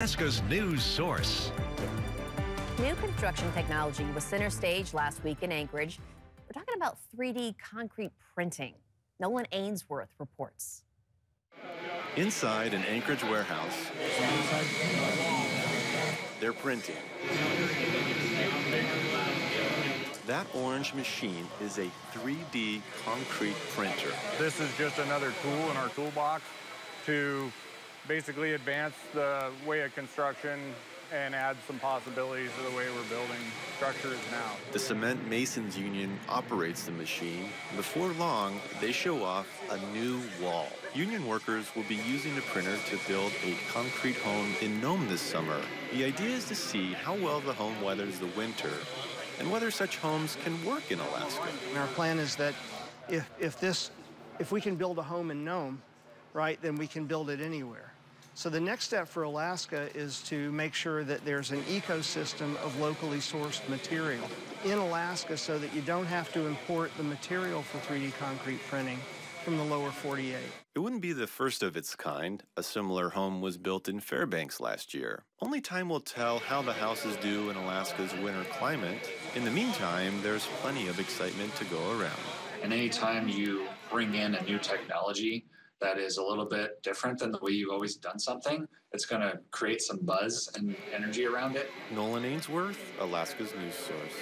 Alaska's news source. New construction technology was center stage last week in Anchorage. We're talking about 3D concrete printing. Nolan Ainsworth reports. Inside an Anchorage warehouse, they're printing. That orange machine is a 3D concrete printer. This is just another tool in our toolbox to basically advance the way of construction and add some possibilities to the way we're building structures now. The Cement Masons Union operates the machine. Before long, they show off a new wall. Union workers will be using the printer to build a concrete home in Nome this summer. The idea is to see how well the home weathers the winter and whether such homes can work in Alaska. And our plan is that if, if this, if we can build a home in Nome, right, then we can build it anywhere. So the next step for Alaska is to make sure that there's an ecosystem of locally sourced material in Alaska so that you don't have to import the material for 3D concrete printing from the lower 48. It wouldn't be the first of its kind. A similar home was built in Fairbanks last year. Only time will tell how the houses do in Alaska's winter climate. In the meantime, there's plenty of excitement to go around. And anytime you bring in a new technology, that is a little bit different than the way you've always done something, it's going to create some buzz and energy around it. Nolan Ainsworth, Alaska's news source.